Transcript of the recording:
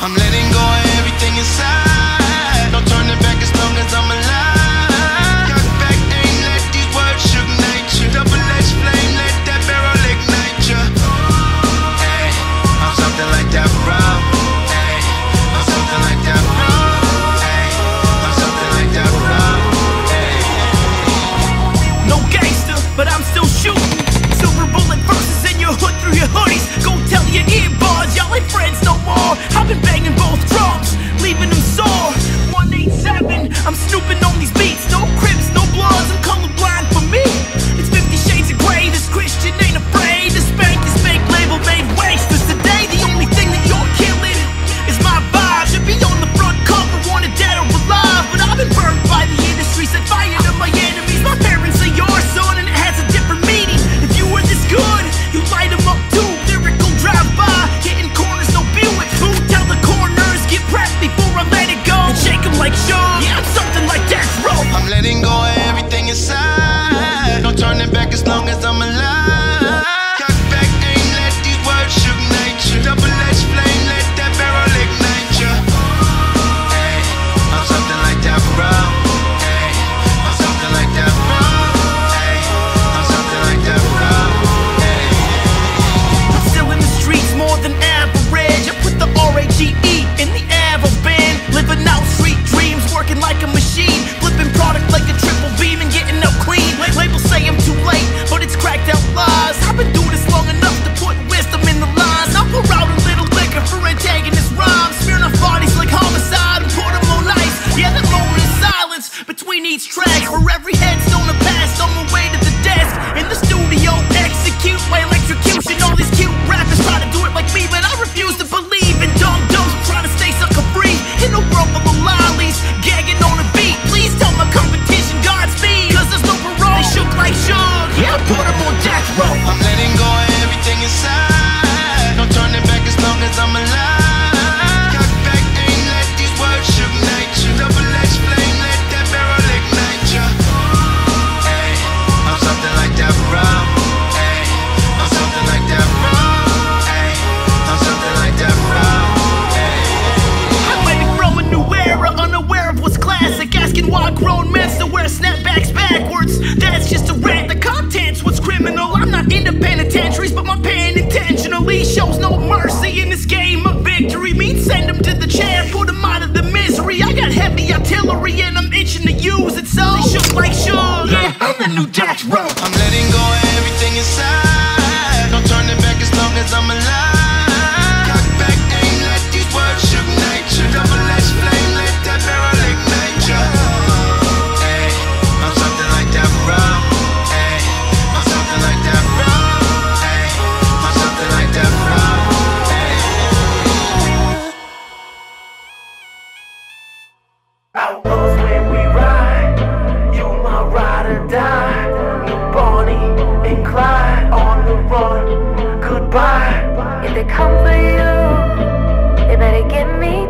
I'm letting go of everything inside. Don't turn it back. For every headstone of artillery and I'm itching to use it, so they shook like sure. Yeah, I'm the new Josh Bro. I'm letting go. die. Meet Bonnie and Clyde on the run. Goodbye. If they come for you They better get me